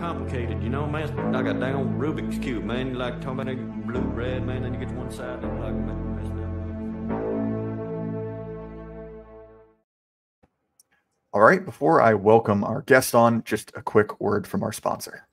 complicated, you know, man. Like a damn Rubik's Cube, man. Like talking about blue, red, man, then you get to one side, and like, messed up. All right, before I welcome our guest on, just a quick word from our sponsor.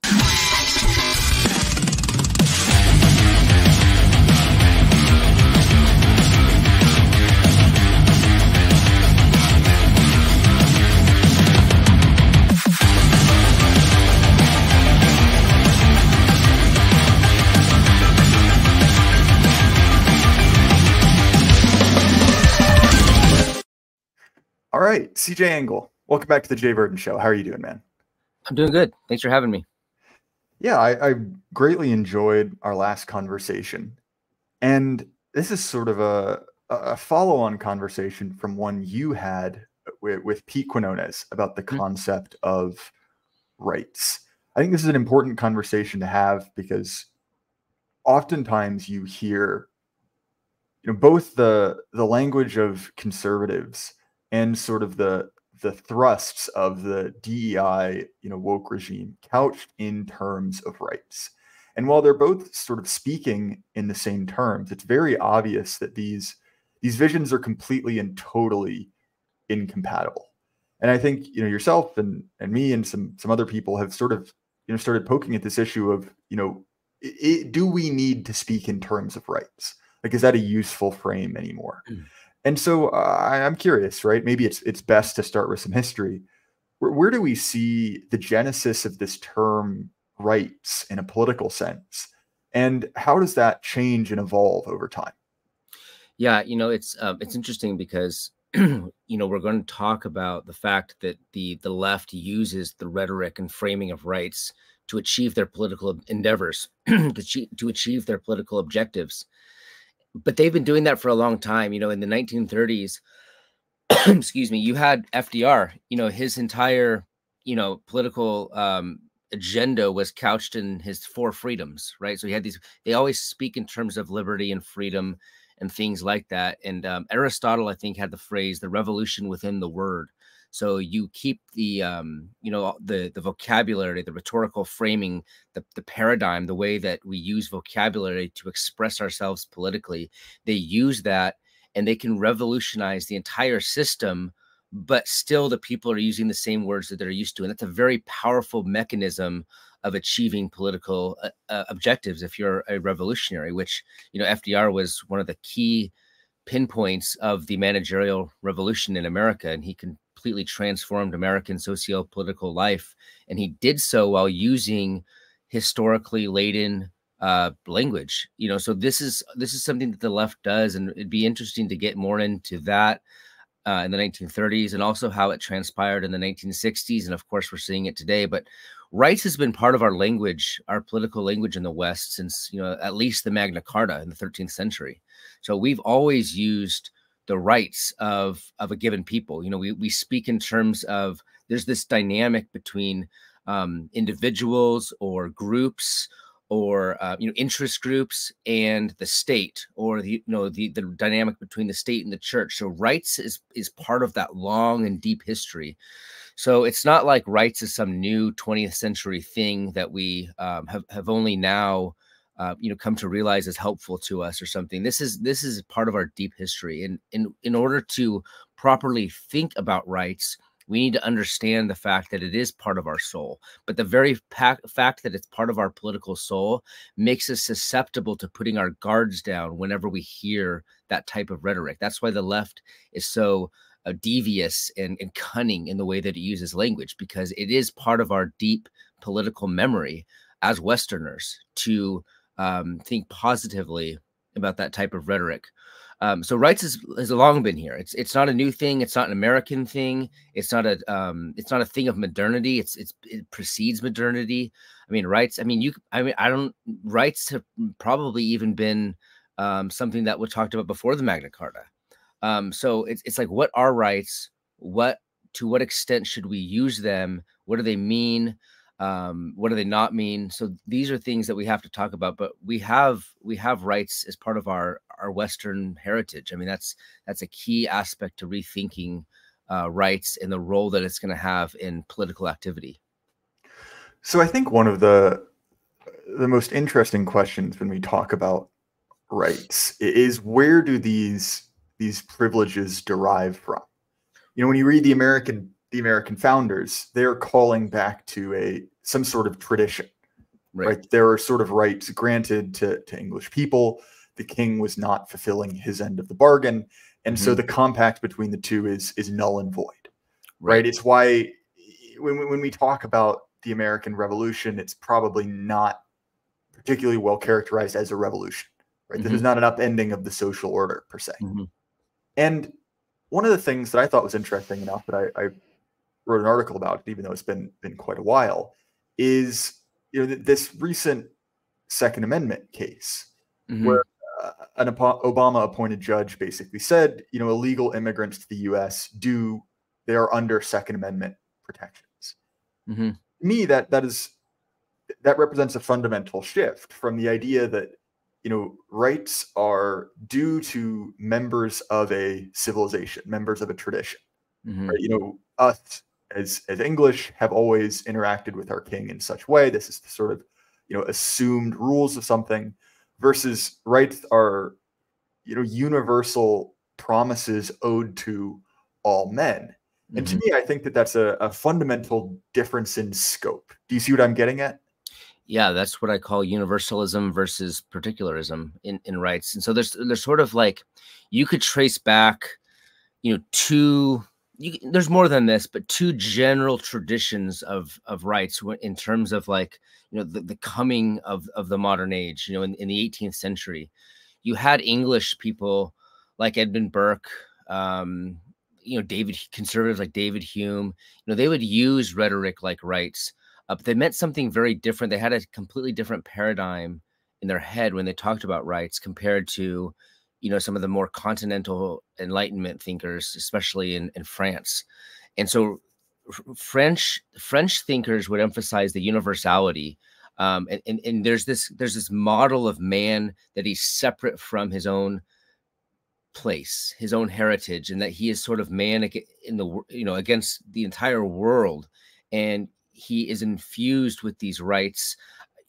Right, CJ Engel, welcome back to the J. Burden Show. How are you doing, man? I'm doing good. Thanks for having me. Yeah, I, I greatly enjoyed our last conversation. And this is sort of a, a follow on conversation from one you had with, with Pete Quinones about the Mhm. concept of rights. I think this is an important conversation to have because oftentimes you hear you know both the the language of conservatives and sort of the the thrusts of the DEI, you know, woke regime couched in terms of rights. And while they're both sort of speaking in the same terms, it's very obvious that these these visions are completely and totally incompatible. And I think, you know, yourself and and me and some some other people have sort of, you know, started poking at this issue of, you know, i i do we need to speak in terms of rights? Like, is that a useful frame anymore? Mm. And so uh, I- I'm curious, right? Maybe it's it's best to start with some history. Where, where do we see the genesis of this term rights in a political sense, and how does that change and evolve over time? Yeah, you know, it's um, it's interesting because you know we're going to talk about the fact that the the left uses the rhetoric and framing of rights to achieve their political endeavors, to, achieve, to achieve their political objectives. But they've been doing that for a long time. You know, in the 1930s, excuse me, you had FDR. You know, his entire you know political um, agenda was couched in his four freedoms, right? So he had these. They always speak in terms of liberty and freedom and things like that. And um, Aristotle, I think, had the phrase "the revolution within the word." So you keep the, um, you know, the the vocabulary, the rhetorical framing, the the paradigm, the way that we use vocabulary to express ourselves politically. They use that, and they can revolutionize the entire system. But still, the people are using the same words that they're used to, and that's a very powerful mechanism of achieving political uh, uh, objectives. If you're a revolutionary, which you know FDR was one of the key pinpoints of the managerial revolution in America, and he completely transformed American socio-political life. And he did so while using historically laden uh, language. You know, so this is this is something that the left does, and it'd be interesting to get more into that. Uh, in the 1930s, and also how it transpired in the 1960s, and of course we're seeing it today. But rights has been part of our language, our political language in the West since you know at least the Magna Carta in the 13th century. So we've always used the rights of of a given people. You know, we we speak in terms of there's this dynamic between um, individuals or groups or uh, you know interest groups and the state or the you know the the dynamic between the state and the church so rights is is part of that long and deep history so it's not like rights is some new 20th century thing that we um, have have only now uh, you know come to realize is helpful to us or something. This is this is part of our deep history and in in order to properly think about rights we need to understand the fact that it is part of our soul. But the very fact that it's part of our political soul makes us susceptible to putting our guards down whenever we hear that type of rhetoric. That's why the left is so uh, devious and, and cunning in the way that it uses language because it is part of our deep political memory as westerners to um, think positively about that type of rhetoric um, so rights has, has long been here. It's it's not a new thing. It's not an American thing. It's not a um, it's not a thing of modernity. It's it's it precedes modernity. I mean, rights. I mean, you. I mean, I don't. Rights have probably even been um, something that was talked about before the Magna Carta. Um, so it's it's like, what are rights? What to what extent should we use them? What do they mean? Um, what do they not mean? So these are things that we have to talk about but we have we have rights as part of our our western heritage. I mean that's that's a key aspect to rethinking uh, rights and the role that it's going to have in political activity. So I think one of the the most interesting questions when we talk about rights is where do these these privileges derive from? You know, when you read the American the American founders, they're calling back to a some sort of tradition. Right. right? There are sort of rights granted to, to English people. The king was not fulfilling his end of the bargain. And mm-hmm. so the compact between the two is is null and void. Right. right? It's why when, when we talk about the American Revolution, it's probably not particularly well characterized as a revolution. Right. Mm-hmm. This is not an upending of the social order per se. Mm-hmm. And one of the things that I thought was interesting enough that I, I wrote an article about it, even though it's been been quite a while, is you know this recent Second Amendment case mm-hmm. where uh, an Obama appointed judge basically said, you know, illegal immigrants to the U.S. do they are under Second Amendment protections. Mm-hmm. Me, that that is that represents a fundamental shift from the idea that you know rights are due to members of a civilization, members of a tradition. Mm-hmm. Right? You know, us as as English have always interacted with our king in such way. This is the sort of you know assumed rules of something versus rights are you know universal promises owed to all men. And mm-hmm. to me, I think that that's a, a fundamental difference in scope. Do you see what I'm getting at? Yeah, that's what I call universalism versus particularism in, in rights. And so there's there's sort of like you could trace back, you know, two you, there's more than this, but two general traditions of of rights in terms of like you know the, the coming of of the modern age. You know, in, in the 18th century, you had English people like Edmund Burke, um, you know, David conservatives like David Hume. You know, they would use rhetoric like rights, uh, but they meant something very different. They had a completely different paradigm in their head when they talked about rights compared to you know some of the more continental enlightenment thinkers especially in, in france. And so french french thinkers would emphasize the universality um, and, and, and there's this there's this model of man that he's separate from his own place his own heritage and that he is sort of man in the you know against the entire world. And he is infused with these rights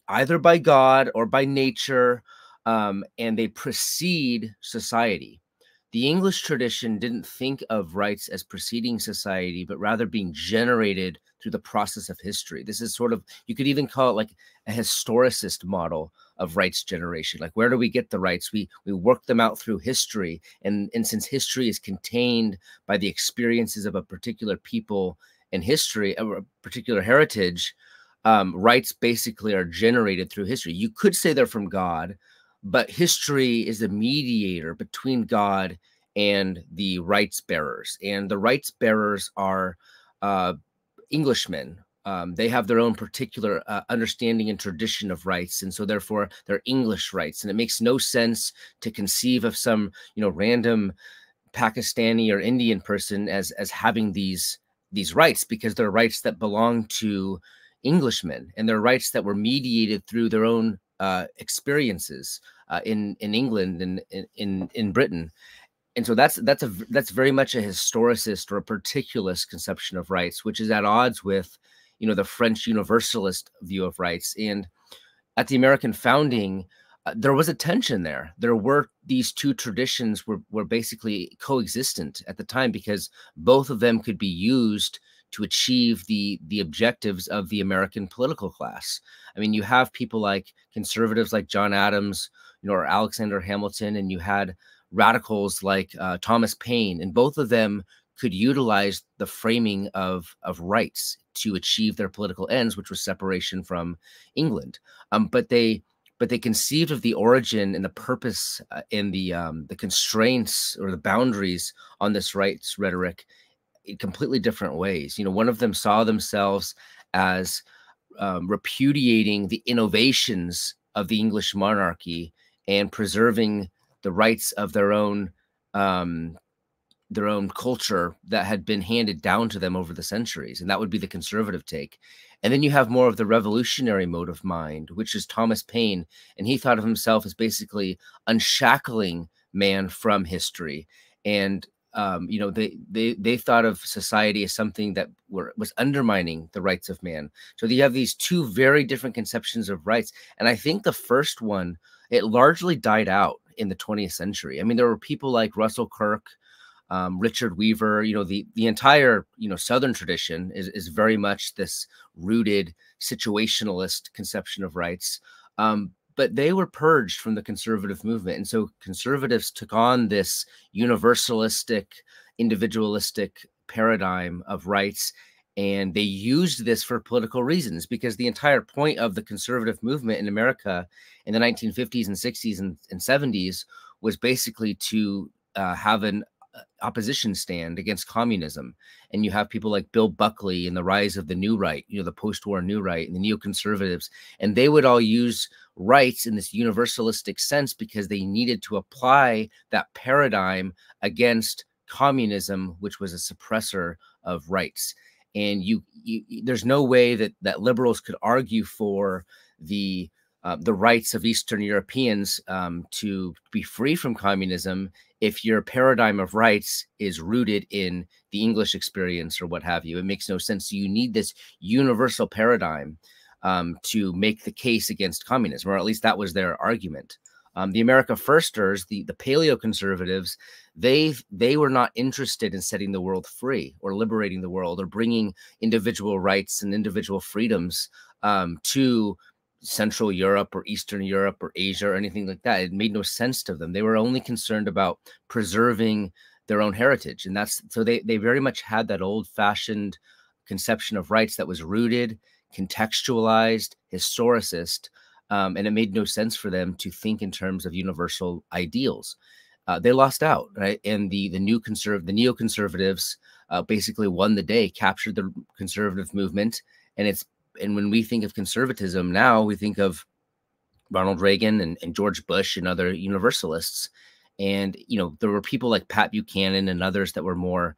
either by god or by nature um, and they precede society. The English tradition didn't think of rights as preceding society, but rather being generated through the process of history. This is sort of, you could even call it like a historicist model of rights generation. Like, where do we get the rights? We we work them out through history. And, and since history is contained by the experiences of a particular people and history, a particular heritage, um, rights basically are generated through history. You could say they're from God, but history is a mediator between God and the rights bearers. And the rights bearers are uh, Englishmen. Um, they have their own particular uh, understanding and tradition of rights, and so therefore they're English rights. And it makes no sense to conceive of some, you know, random Pakistani or Indian person as as having these these rights because they're rights that belong to Englishmen and they're rights that were mediated through their own uh, experiences uh, in in England and in, in in Britain, and so that's that's a that's very much a historicist or a particularist conception of rights, which is at odds with you know the French universalist view of rights. And at the American founding, uh, there was a tension there. There were these two traditions were were basically coexistent at the time because both of them could be used to achieve the the objectives of the American political class. I mean, you have people like conservatives like John Adams, you know, or Alexander Hamilton, and you had radicals like uh, Thomas Paine, and both of them could utilize the framing of of rights to achieve their political ends, which was separation from England. Um, but they but they conceived of the origin and the purpose uh, and the um, the constraints or the boundaries on this rights rhetoric completely different ways. You know, one of them saw themselves as um, repudiating the innovations of the English monarchy and preserving the rights of their own um, their own culture that had been handed down to them over the centuries, and that would be the conservative take. And then you have more of the revolutionary mode of mind, which is Thomas Paine, and he thought of himself as basically unshackling man from history and um, you know, they they they thought of society as something that were was undermining the rights of man. So you have these two very different conceptions of rights, and I think the first one it largely died out in the 20th century. I mean, there were people like Russell Kirk, um, Richard Weaver. You know, the the entire you know Southern tradition is is very much this rooted situationalist conception of rights. Um, but they were purged from the conservative movement. And so conservatives took on this universalistic, individualistic paradigm of rights. And they used this for political reasons because the entire point of the conservative movement in America in the 1950s and 60s and, and 70s was basically to uh, have an opposition stand against communism. And you have people like Bill Buckley and the rise of the new right, you know, the post war new right and the neoconservatives. And they would all use rights in this universalistic sense because they needed to apply that paradigm against communism, which was a suppressor of rights. And you, you there's no way that that liberals could argue for the uh, the rights of Eastern Europeans um, to be free from communism if your paradigm of rights is rooted in the English experience or what have you. It makes no sense. You need this universal paradigm um, to make the case against communism, or at least that was their argument. Um, the America Firsters, the the paleo conservatives, they they were not interested in setting the world free or liberating the world or bringing individual rights and individual freedoms um, to Central Europe or Eastern Europe or Asia or anything like that. It made no sense to them. They were only concerned about preserving their own heritage. And that's so they, they very much had that old fashioned conception of rights that was rooted, contextualized, historicist. Um, and it made no sense for them to think in terms of universal ideals. Uh, they lost out, right? And the the new conserv the neoconservatives uh, basically won the day, captured the conservative movement, and it's and when we think of conservatism now, we think of Ronald Reagan and, and George Bush and other universalists. And you know, there were people like Pat Buchanan and others that were more,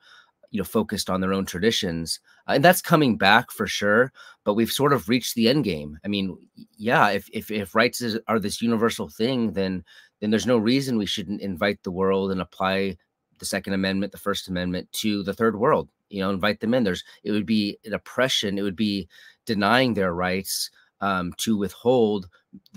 you know, focused on their own traditions, uh, and that's coming back for sure. But we've sort of reached the end game. I mean, yeah, if if if rights is, are this universal thing, then then there's no reason we shouldn't invite the world and apply the Second Amendment, the First Amendment to the Third World. You know, invite them in. There's it would be an oppression. It would be denying their rights um, to withhold,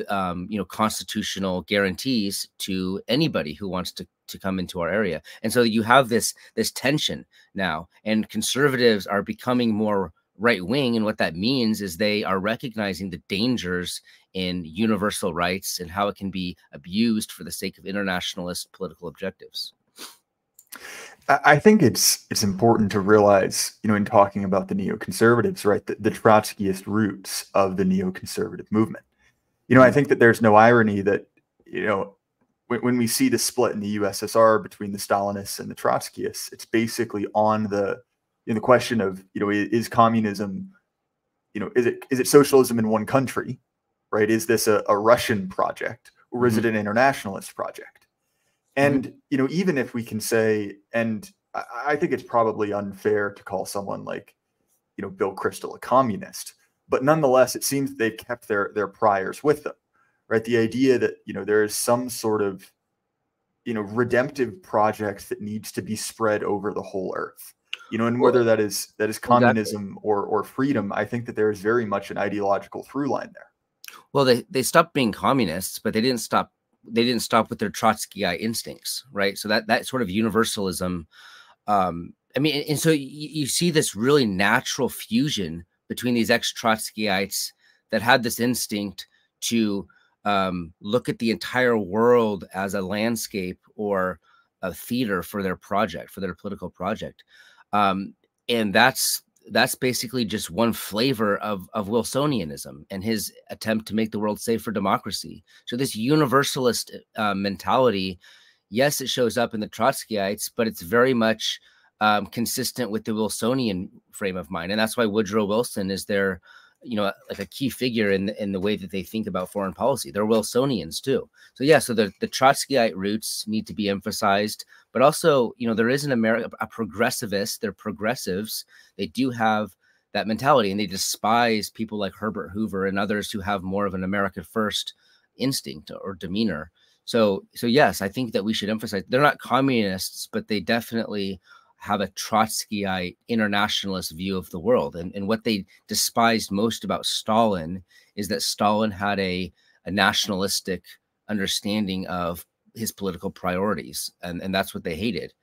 um, you know, constitutional guarantees to anybody who wants to to come into our area. And so you have this this tension now, and conservatives are becoming more right wing, and what that means is they are recognizing the dangers in universal rights and how it can be abused for the sake of internationalist political objectives. I think it's it's important to realize, you know, in talking about the neoconservatives, right, the, the Trotskyist roots of the neoconservative movement. You know, I think that there's no irony that, you know, when, when we see the split in the USSR between the Stalinists and the Trotskyists, it's basically on the in the question of, you know, is communism, you know, is it is it socialism in one country, right? Is this a, a Russian project or is mm-hmm. it an internationalist project? Mm-hmm. And, mm-hmm. you know, even if we can say, and I, I think it's probably unfair to call someone like, you know, Bill Kristol a communist, but nonetheless, it seems they've kept their their priors with them, right? The idea that, you know, there is some sort of, you know, redemptive project that needs to be spread over the whole earth you know, and whether that is that is communism exactly. or or freedom, I think that there is very much an ideological through line there. Well, they they stopped being communists, but they didn't stop they didn't stop with their Trotskyite instincts, right? So that that sort of universalism. Um, I mean, and so you, you see this really natural fusion between these ex Trotskyites that had this instinct to um, look at the entire world as a landscape or a theater for their project, for their political project. Um, and that's that's basically just one flavor of of Wilsonianism and his attempt to make the world safe for democracy. So this universalist uh, mentality, yes, it shows up in the Trotskyites, but it's very much um, consistent with the Wilsonian frame of mind, and that's why Woodrow Wilson is their you know like a key figure in in the way that they think about foreign policy. They're Wilsonians too. So yeah, so the the Trotskyite roots need to be emphasized, but also you know there is an America a progressivist. They're progressives. They do have that mentality, and they despise people like Herbert Hoover and others who have more of an America first instinct or demeanor. So, so yes, I think that we should emphasize they're not communists, but they definitely have a Trotskyite internationalist view of the world. And, and what they despised most about Stalin is that Stalin had a, a nationalistic understanding of his political priorities. And, and that's what they hated.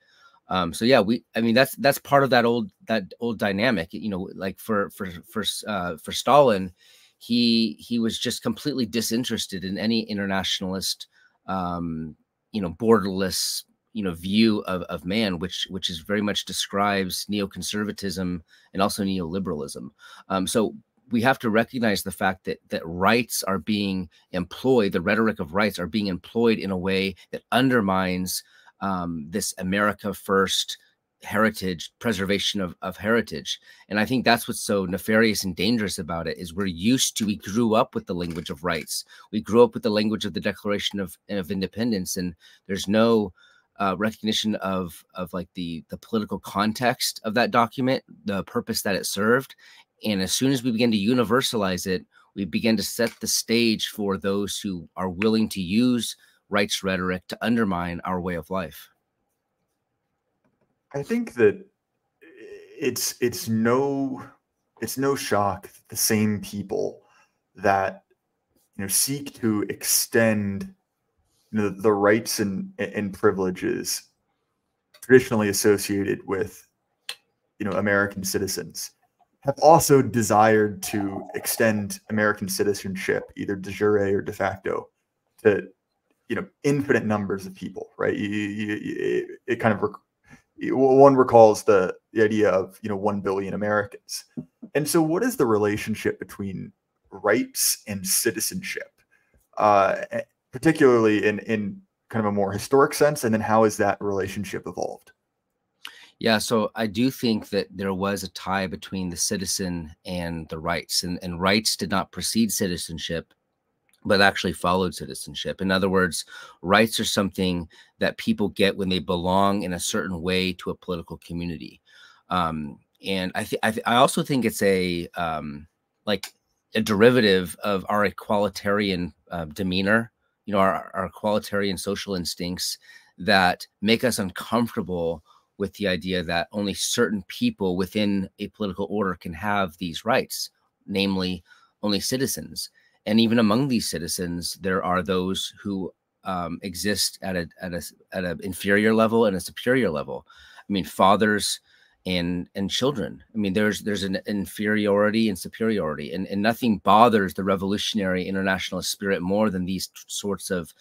Um, so yeah, we, I mean, that's, that's part of that old, that old dynamic, you know, like for, for, for, uh, for Stalin, he, he was just completely disinterested in any internationalist, um, you know, borderless you know view of, of man which which is very much describes neoconservatism and also neoliberalism. Um, so we have to recognize the fact that that rights are being employed the rhetoric of rights are being employed in a way that undermines um, this america first heritage preservation of, of heritage. And i think that's what's so nefarious and dangerous about it is we're used to we grew up with the language of rights. We grew up with the language of the declaration of, of independence and there's no uh, recognition of of like the the political context of that document, the purpose that it served, and as soon as we begin to universalize it, we begin to set the stage for those who are willing to use rights rhetoric to undermine our way of life. I think that it's it's no it's no shock that the same people that you know seek to extend you know, the rights and, and privileges traditionally associated with you know American citizens have also desired to extend American citizenship, either de jure or de facto, to you know infinite numbers of people. Right? You, you, you, it kind of rec- one recalls the the idea of you know one billion Americans, and so what is the relationship between rights and citizenship? Uh, particularly in in kind of a more historic sense, and then how has that relationship evolved? Yeah, so I do think that there was a tie between the citizen and the rights, and, and rights did not precede citizenship, but actually followed citizenship. In other words, rights are something that people get when they belong in a certain way to a political community. Um, and I, th- I, th- I also think it's a um, like a derivative of our equalitarian uh, demeanor you know our, our equalitarian social instincts that make us uncomfortable with the idea that only certain people within a political order can have these rights namely only citizens. And even among these citizens there are those who um, exist at a at a at an inferior level and a superior level. I mean fathers and and children. I mean there's there's an inferiority and superiority and, and nothing bothers the revolutionary internationalist spirit more than these sorts of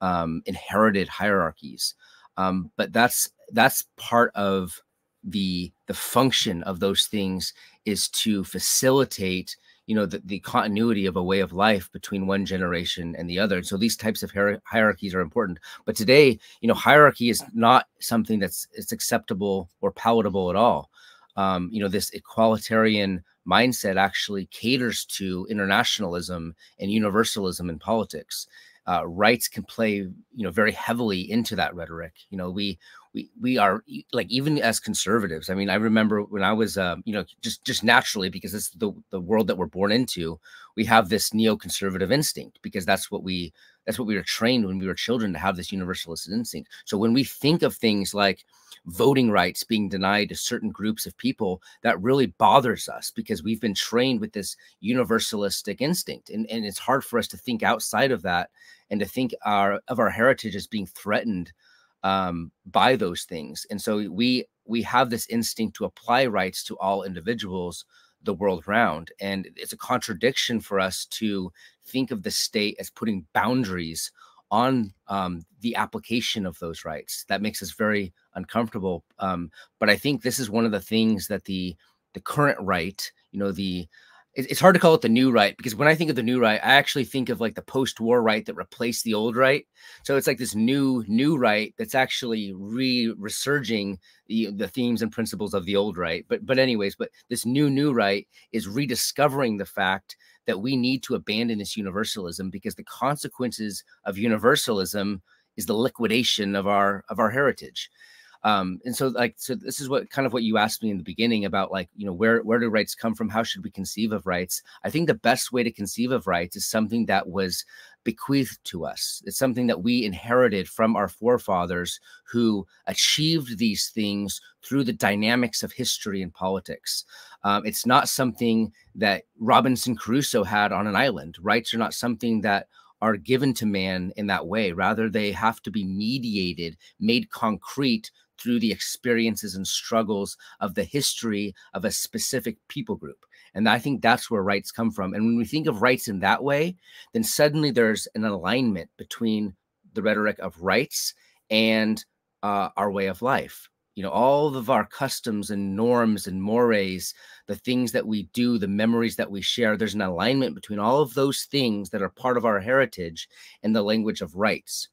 um, inherited hierarchies. Um, but that's that's part of the the function of those things is to facilitate you know the, the continuity of a way of life between one generation and the other. So these types of hier- hierarchies are important. But today you know hierarchy is not something that's it's acceptable or palatable at all. Um, you know this equalitarian mindset actually caters to internationalism and universalism in politics. Uh, rights can play you know very heavily into that rhetoric. You know we we we are like even as conservatives i mean i remember when i was um, you know just just naturally because it's the the world that we're born into we have this neoconservative instinct because that's what we that's what we were trained when we were children to have this universalist instinct. So when we think of things like voting rights being denied to certain groups of people that really bothers us because we've been trained with this universalistic instinct. And, and it's hard for us to think outside of that and to think our of our heritage as being threatened um, by those things and so we we have this instinct to apply rights to all individuals the world round. and it's a contradiction for us to think of the state as putting boundaries on um, the application of those rights. That makes us very uncomfortable. Um, but I think this is one of the things that the the current right, you know, the it's hard to call it the new right because when I think of the new right, I actually think of like the post-war right that replaced the old right. So it's like this new new right that's actually re-resurging the the themes and principles of the old right. But but anyways, but this new new right is rediscovering the fact that we need to abandon this universalism because the consequences of universalism is the liquidation of our of our heritage. Um, and so like so this is what kind of what you asked me in the beginning about like you know where where do rights come from? How should we conceive of rights? I think the best way to conceive of rights is something that was bequeathed to us. It's something that we inherited from our forefathers who achieved these things through the dynamics of history and politics. Um, it's not something that robinson crusoe had on an island. Rights are not something that are given to man in that way. Rather, they have to be mediated, made concrete through the experiences and struggles of the history of a specific people group. And I think that's where rights come from. And when we think of rights in that way, then suddenly there's an alignment between the rhetoric of rights and uh, our way of life. You know, all of our customs and norms and mores, the things that we do, the memories that we share, there's an alignment between all of those things that are part of our heritage and the language of rights.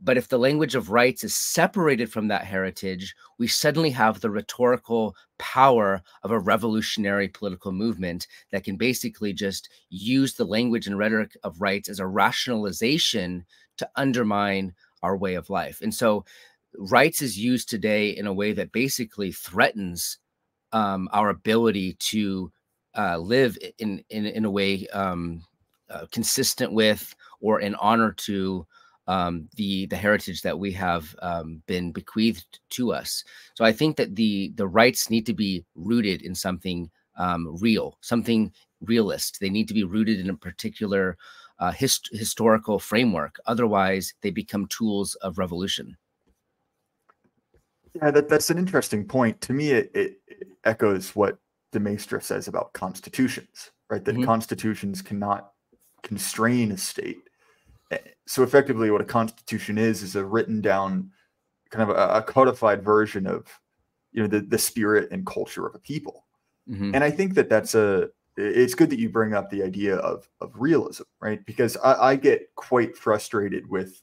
But if the language of rights is separated from that heritage, we suddenly have the rhetorical power of a revolutionary political movement that can basically just use the language and rhetoric of rights as a rationalization to undermine our way of life. And so, rights is used today in a way that basically threatens um, our ability to uh, live in, in, in a way um, uh, consistent with or in honor to um, the the heritage that we have um, been bequeathed to us. So I think that the the rights need to be rooted in something um, real, something realist. They need to be rooted in a particular uh, hist- historical framework. Otherwise, they become tools of revolution. Yeah, that, that's an interesting point. To me, it, it, it echoes what de Maistre says about constitutions, right? That mm-hmm. constitutions cannot constrain a state so effectively what a constitution is is a written down kind of a, a codified version of you know the, the spirit and culture of a people mm-hmm. and i think that that's a it's good that you bring up the idea of of realism right because i, I get quite frustrated with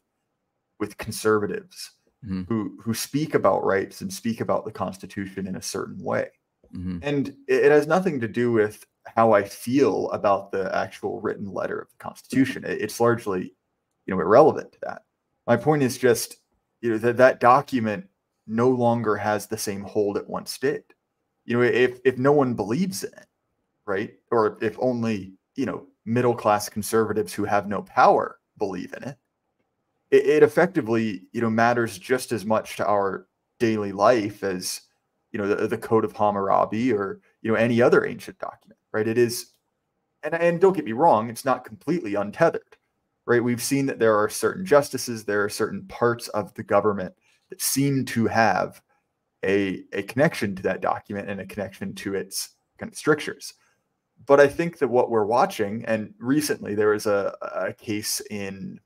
with conservatives mm-hmm. who who speak about rights and speak about the constitution in a certain way mm-hmm. and it, it has nothing to do with how i feel about the actual written letter of the constitution it, it's largely you know irrelevant to that. My point is just you know that that document no longer has the same hold it once did. You know, if if no one believes in it, right, or if only you know middle class conservatives who have no power believe in it, it, it effectively you know matters just as much to our daily life as you know the, the Code of Hammurabi or you know any other ancient document, right? It is, and and don't get me wrong, it's not completely untethered right? We've seen that there are certain justices, there are certain parts of the government that seem to have a, a connection to that document and a connection to its kind of strictures. But I think that what we're watching, and recently there was a, a case in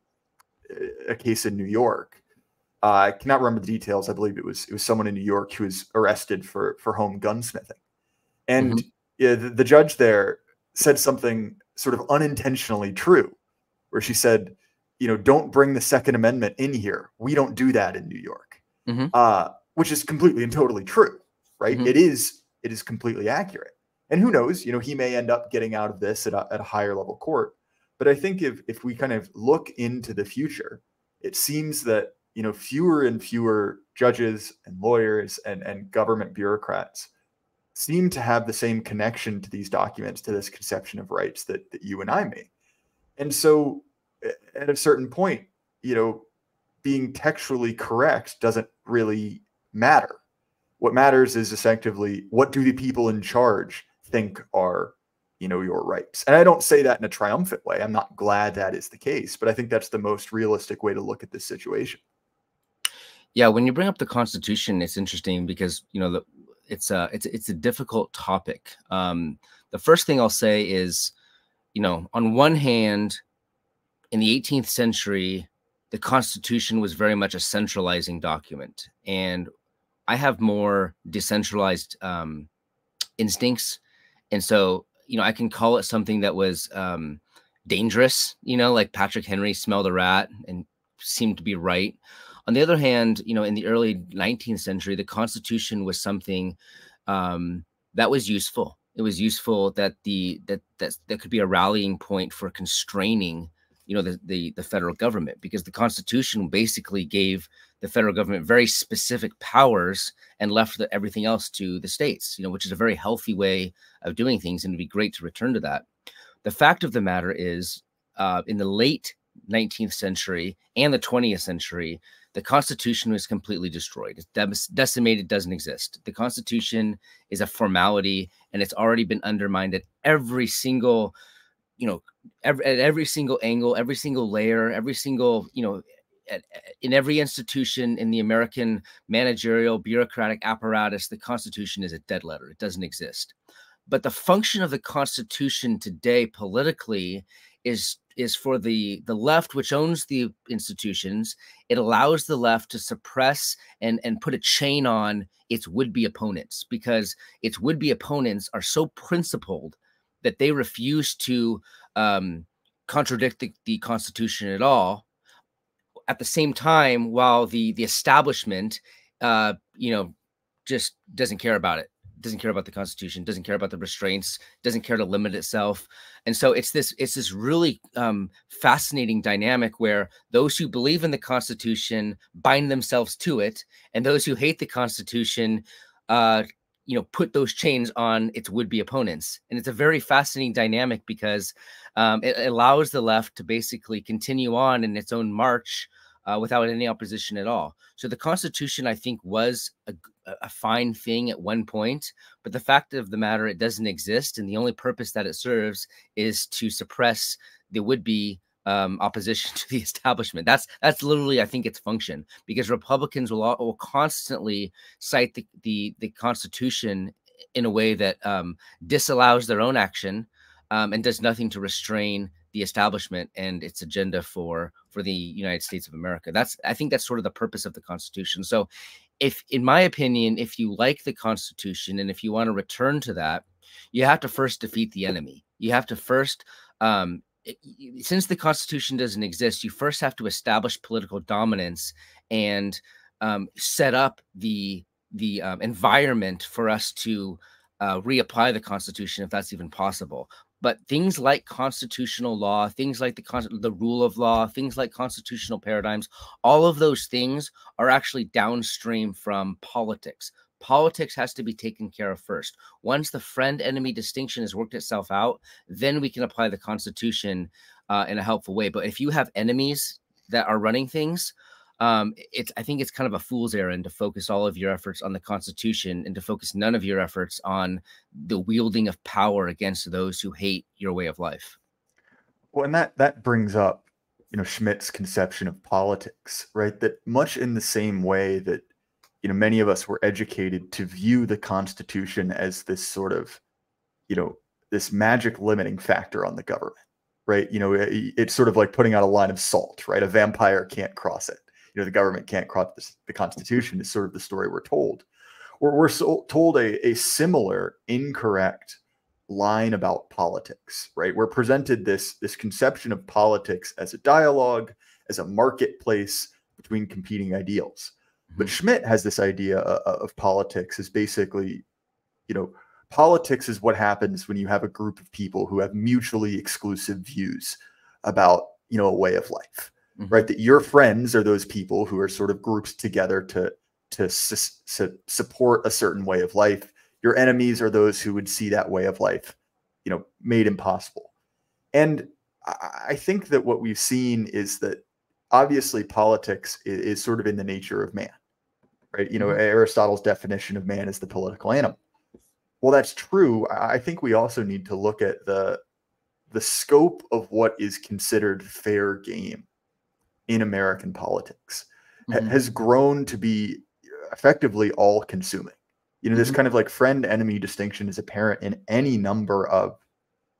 a case in New York. Uh, I cannot remember the details. I believe it was it was someone in New York who was arrested for for home gunsmithing, and mm-hmm. yeah, the, the judge there said something sort of unintentionally true where she said, you know, don't bring the Second Amendment in here. We don't do that in New York, mm-hmm. uh, which is completely and totally true, right? Mm-hmm. It is it is completely accurate. And who knows, you know, he may end up getting out of this at a, at a higher level court. But I think if if we kind of look into the future, it seems that you know fewer and fewer judges and lawyers and and government bureaucrats seem to have the same connection to these documents to this conception of rights that that you and I make. And so at a certain point, you know, being textually correct doesn't really matter. What matters is effectively what do the people in charge think are, you know, your rights. And I don't say that in a triumphant way. I'm not glad that is the case, but I think that's the most realistic way to look at this situation. Yeah, when you bring up the Constitution, it's interesting because you know the, it's a it's it's a difficult topic. Um, the first thing I'll say is you know, on one hand, in the 18th century, the Constitution was very much a centralizing document. And I have more decentralized um, instincts. And so, you know, I can call it something that was um, dangerous, you know, like Patrick Henry smelled a rat and seemed to be right. On the other hand, you know, in the early 19th century, the Constitution was something um, that was useful it was useful that the that that that could be a rallying point for constraining you know the, the the federal government because the constitution basically gave the federal government very specific powers and left the, everything else to the states, you know, which is a very healthy way of doing things. And it'd be great to return to that. The fact of the matter is, uh, in the late 19th century and the 20th century, the Constitution was completely destroyed. It's decimated, doesn't exist. The Constitution is a formality, and it's already been undermined at every single, you know, every, at every single angle, every single layer, every single, you know, at, in every institution in the American managerial bureaucratic apparatus, the Constitution is a dead letter. It doesn't exist. But the function of the Constitution today politically is is for the the left which owns the institutions it allows the left to suppress and and put a chain on its would-be opponents because its would-be opponents are so principled that they refuse to um, contradict the, the constitution at all. At the same time while the the establishment uh you know just doesn't care about it doesn't care about the constitution doesn't care about the restraints doesn't care to limit itself and so it's this it's this really um, fascinating dynamic where those who believe in the constitution bind themselves to it and those who hate the constitution uh, you know put those chains on its would-be opponents and it's a very fascinating dynamic because um, it allows the left to basically continue on in its own march uh, without any opposition at all. So the Constitution, I think, was a, a, fine thing at one point, but the fact of the matter, it doesn't exist, and the only purpose that it serves is to suppress the would-be um, opposition to the establishment. That's that's literally, I think, its function because Republicans will will constantly cite the the, the Constitution in a way that um, disallows their own action um, and does nothing to restrain the establishment and its agenda for for the United States of America. That's I think that's sort of the purpose of the Constitution. So, if in my opinion, if you like the Constitution and if you want to return to that, you have to first defeat the enemy. You have to first um, since the Constitution doesn't exist, you first have to establish political dominance and um, set up the the um, environment for us to uh, reapply the Constitution if that's even possible but things like constitutional law things like the the rule of law things like constitutional paradigms all of those things are actually downstream from politics. Politics has to be taken care of first. Once the friend enemy distinction has worked itself out then we can apply the constitution uh, in a helpful way. But if you have enemies that are running things um, it's I think it's kind of a fool's errand to focus all of your efforts on the Constitution and to focus none of your efforts on the wielding of power against those who hate your way of life. Well, and that that brings up you know Schmitt's conception of politics, right? That much in the same way that you know many of us were educated to view the Constitution as this sort of you know this magic limiting factor on the government right? You know, it, it's sort of like putting out a line of salt, right? A vampire can't cross it know the government can't cross the Constitution is sort of the story we're told. We're, we're so told a, a similar incorrect line about politics, right? We're presented this this conception of politics as a dialogue, as a marketplace between competing ideals. But mm-hmm. Has this idea of, of politics as basically, you know, politics is what happens when you have a group of people who have mutually exclusive views about, you know, a way of life mm-hmm. right? That your friends are those people who are sort of grouped together to to su- su- support a certain way of life. Your enemies are those who would see that way of life, you know, made impossible. And I think that what we've seen is that obviously politics is, is sort of in the nature of man, right? You know, mm-hmm. Aristotle's definition of man is the political animal. Well, that's true. I think we also need to look at the the scope of what is considered fair game in American politics mm-hmm. ha- has grown to be effectively all consuming. You know, this mm-hmm. kind of like friend enemy distinction is apparent in any number of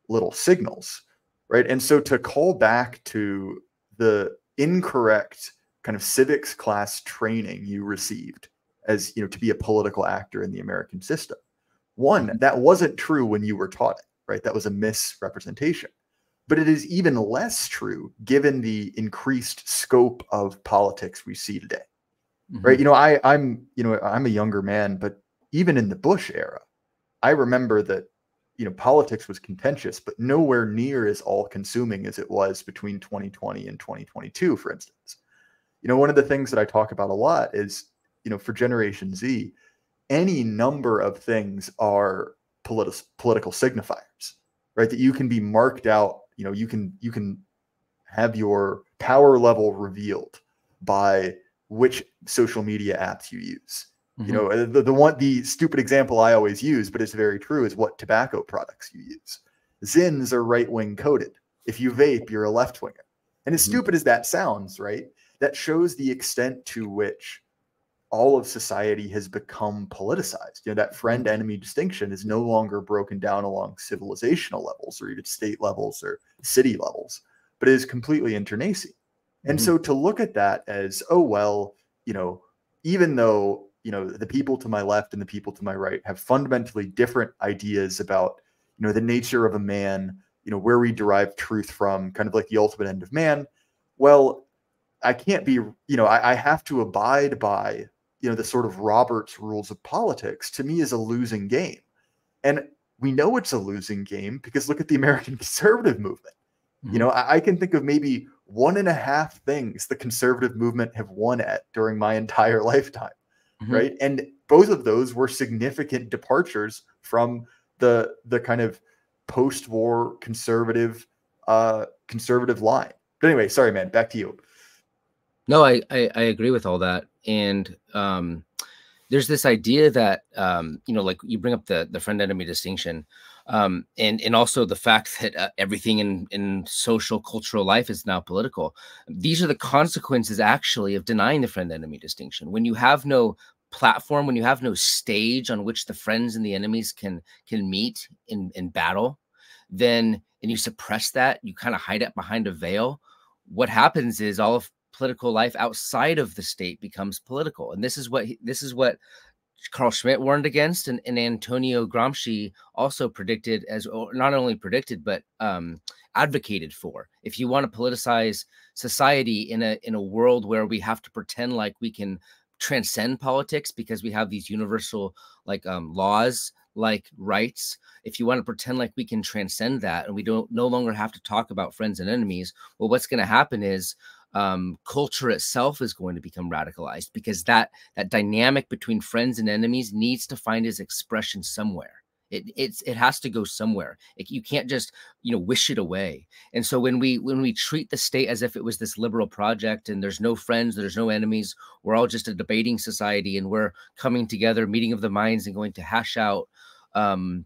little signals, right? And so to call back to the incorrect kind of civics class training you received as, you know, to be a political actor in the American system. One, mm-hmm. that wasn't true when you were taught it, right? That was a misrepresentation but it is even less true given the increased scope of politics we see today mm-hmm. right you know i i'm you know i'm a younger man but even in the bush era i remember that you know politics was contentious but nowhere near as all consuming as it was between 2020 and 2022 for instance you know, one of the things that I talk about a lot is, you know, for Generation Z, any number of things are politi- political signifiers, right? That you can be marked out, you know, you can you can have your power level revealed by which social media apps you use. Mm-hmm. You know, the, the one the stupid example I always use, but it's very true, is what tobacco products you use. Zyns are right wing coded. If you vape, you're a left winger. And as mm-hmm. stupid as that sounds, right? That shows the extent to which all of society has become politicized. You know, that friend mm-hmm. enemy distinction is no longer broken down along civilizational levels or even state levels or city levels, but is completely internecine. And mm-hmm. so to look at that as, oh, well, you know, even though, you know, the people to my left and the people to my right have fundamentally different ideas about, you know, the nature of a man, you know, where we derive truth from, kind of like the ultimate end of man. Well, I can't be, you know, I, I have to abide by, you know, the sort of Roberts rules of politics to me is a losing game. And we know it's a losing game because look at the American conservative movement. Mm-hmm. You know, I, I, can think of maybe one and a half things the conservative movement have won at during my entire lifetime, mm-hmm. right? And both of those were significant departures from the the kind of post-war conservative uh conservative line. But anyway, sorry, man. Back to you. No, I, I, I agree with all that, and um, there's this idea that um, you know, like you bring up the the friend enemy distinction um, and and also the fact that uh, everything in in social cultural life is now political. These are the consequences actually of denying the friend enemy distinction. When you have no platform, when you have no stage on which the friends and the enemies can can meet in in battle, then and you suppress that, you kind of hide it behind a veil. What happens is all of political life outside of the state becomes political, and this is what this is what Carl Schmitt warned against, and, and Antonio Gramsci also predicted, as not only predicted but um, advocated for. If you want to politicize society in a in a world where we have to pretend like we can transcend politics because we have these universal like um, laws like rights if you want to pretend like we can transcend that and we don't no longer have to talk about friends and enemies well what's going to happen is um, culture itself is going to become radicalized because that that dynamic between friends and enemies needs to find its expression somewhere. It it's it has to go somewhere. It, you can't just you know wish it away. And so when we when we treat the state as if it was this liberal project and there's no friends, there's no enemies, we're all just a debating society and we're coming together, meeting of the minds, and going to hash out um,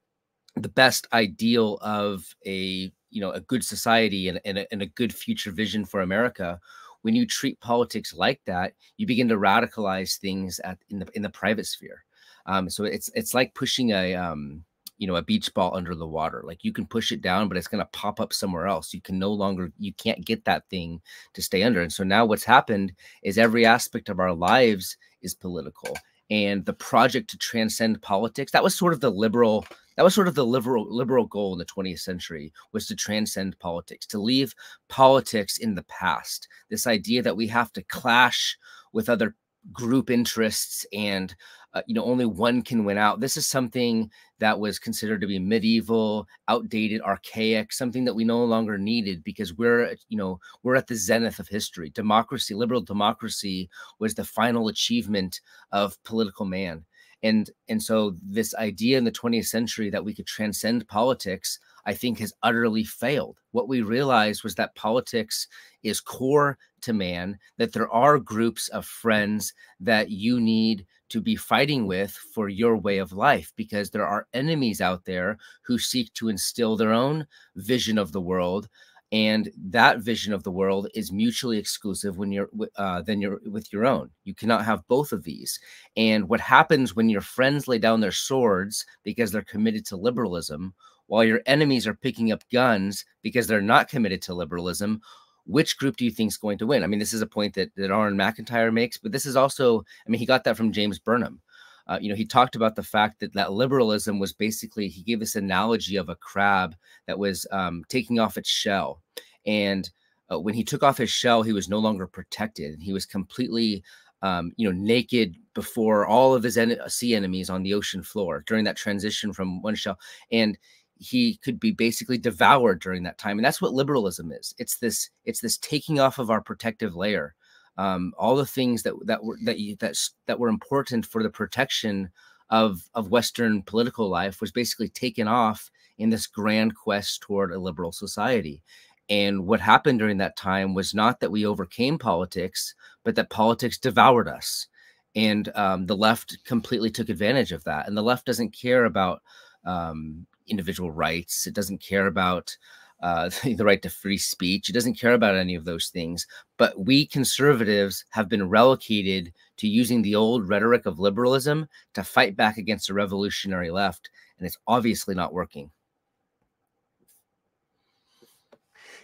the best ideal of a you know a good society and, and, a, and a good future vision for America, when you treat politics like that, you begin to radicalize things at in the in the private sphere. Um, so it's it's like pushing a um, you know a beach ball under the water. Like you can push it down, but it's going to pop up somewhere else. You can no longer you can't get that thing to stay under. And so now what's happened is every aspect of our lives is political and the project to transcend politics that was sort of the liberal that was sort of the liberal liberal goal in the 20th century was to transcend politics to leave politics in the past. This idea that we have to clash with other group interests and uh, you know only one can win out. This is something that was considered to be medieval outdated archaic something that we no longer needed because we're you know we're at the zenith of history. Democracy liberal democracy was the final achievement of political man. And and so this idea in the 20th century that we could transcend politics i think has utterly failed. What we realized was that politics is core to man that there are groups of friends that you need to be fighting with for your way of life because there are enemies out there who seek to instill their own vision of the world and that vision of the world is mutually exclusive when you're uh, then you're with your own. You cannot have both of these. And what happens when your friends lay down their swords because they're committed to liberalism while your enemies are picking up guns because they're not committed to liberalism which group do you think is going to win? I mean this is a point that, that aaron mcintyre makes but this is also i mean he got that from james burnham. Uh, you know, he talked about the fact that that liberalism was basically he gave this analogy of a crab that was um, taking off its shell, and uh, when he took off his shell, he was no longer protected. He was completely, um, you know, naked before all of his en sea enemies on the ocean floor during that transition from one shell, and he could be basically devoured during that time. And that's what liberalism is. It's this. It's this taking off of our protective layer um, all the things that that were that you, that that were important for the protection of of Western political life was basically taken off in this grand quest toward a liberal society. And what happened during that time was not that we overcame politics, but that politics devoured us. And um, the left completely took advantage of that. And the left doesn't care about um, individual rights. It doesn't care about uh, the right to free speech. It doesn't care about any of those things. But we conservatives have been relocated to using the old rhetoric of liberalism to fight back against the revolutionary left. And it's obviously not working.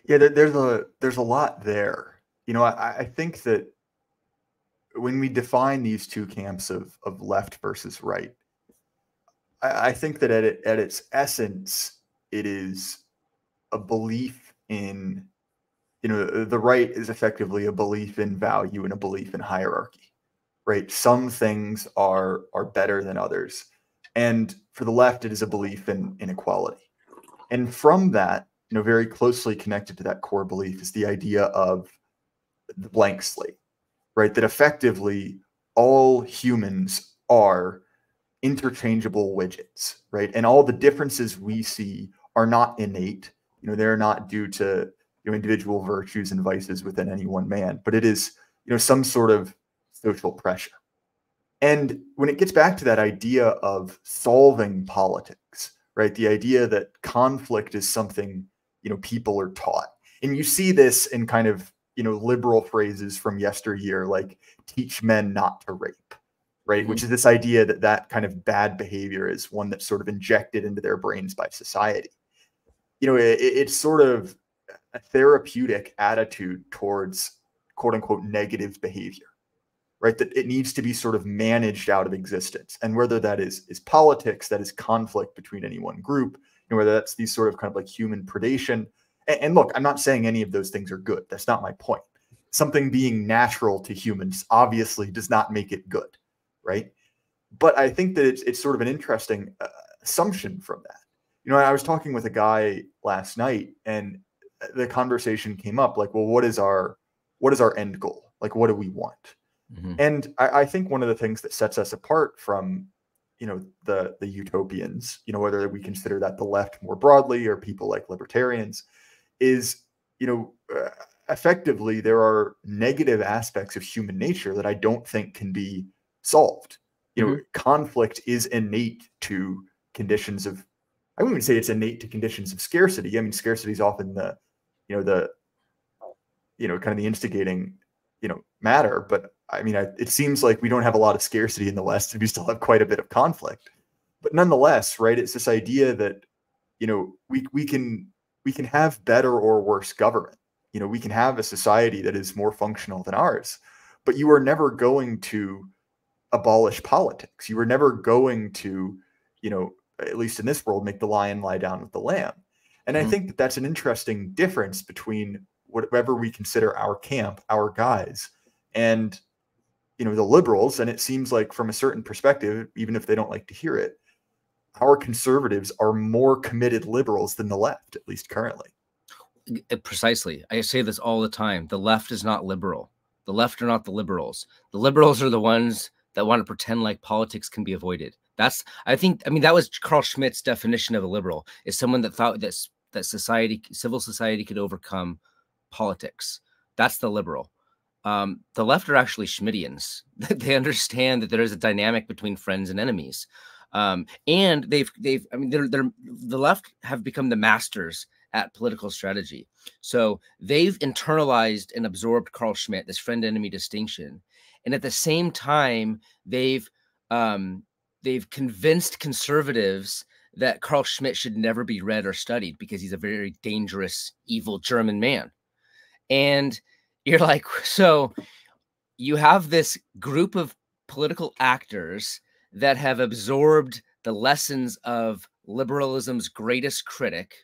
Yeah, there's a there's a lot there. You know, I, I think that when we define these two camps of of left versus right, I, I think that at it, at its essence, it is a belief in you know the right is effectively a belief in value and a belief in hierarchy right? Some things are are better than others and for the left it is a belief in inequality and from that you know very closely connected to that core belief is the idea of the blank slate right? That effectively all humans are interchangeable widgets right? And all the differences we see are not innate. You know they're not due to you know individual virtues and vices within any one man but it is you know some sort of social pressure. And when it gets back to that idea of solving politics right the idea that conflict is something you know people are taught and you see this in kind of you know liberal phrases from yesteryear like teach men not to rape right mm-hmm. which is this idea that that kind of bad behavior is one that's sort of injected into their brains by society you know, it, it's sort of a therapeutic attitude towards quote unquote negative behavior, right? That it needs to be sort of managed out of existence. And whether that is is politics, that is conflict between any one group, and whether that's these sort of kind of like human predation. And, and look, I'm not saying any of those things are good. That's not my point. Something being natural to humans obviously does not make it good, right? But I think that it's it's sort of an interesting uh, assumption from that you know, I was talking with a guy last night and the conversation came up like, well, what is our what is our end goal? Like, what do we want? Mm-hmm. And I, I think one of the things that sets us apart from you know the the utopians you know whether we consider that the left more broadly or people like libertarians is you know uh, effectively there are negative aspects of human nature that i don't think can be solved you know mm-hmm. conflict is innate to conditions of I wouldn't even say it's innate to conditions of scarcity. I mean, scarcity is often the, you know, the, you know, kind of the instigating, you know, matter. But I mean, I, it seems like we don't have a lot of scarcity in the West, and we still have quite a bit of conflict. But nonetheless, right? It's this idea that, you know, we we can we can have better or worse government. You know, we can have a society that is more functional than ours, but you are never going to abolish politics. You were never going to, you know, at least in this world, make the lion lie down with the lamb. And I mm-hmm. think that that's an interesting difference between whatever we consider our camp, our guys, and you know the liberals. And it seems like, from a certain perspective, even if they don't like to hear it, our conservatives are more committed liberals than the left, at least currently. Precisely. I say this all the time. The left is not liberal. The left are not the liberals. The liberals are the ones that want to pretend like politics can be avoided. That's I think I mean that was Carl Schmitt's definition of a liberal is someone that thought that that society civil society could overcome politics. That's the liberal. Um, the left are actually Schmittians. they understand that there is a dynamic between friends and enemies. Um, and they've they've I mean they're they're the left have become the masters at political strategy. So they've internalized and absorbed Carl Schmitt, this friend enemy distinction. And at the same time, they've um, they've convinced conservatives that Carl Schmitt should never be read or studied because he's a very dangerous, evil German man. And you're like, so you have this group of political actors that have absorbed the lessons of liberalism's greatest critic.